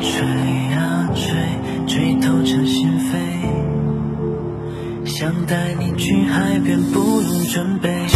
吹呀吹，吹透彻心扉，想带你去海边，不用准备。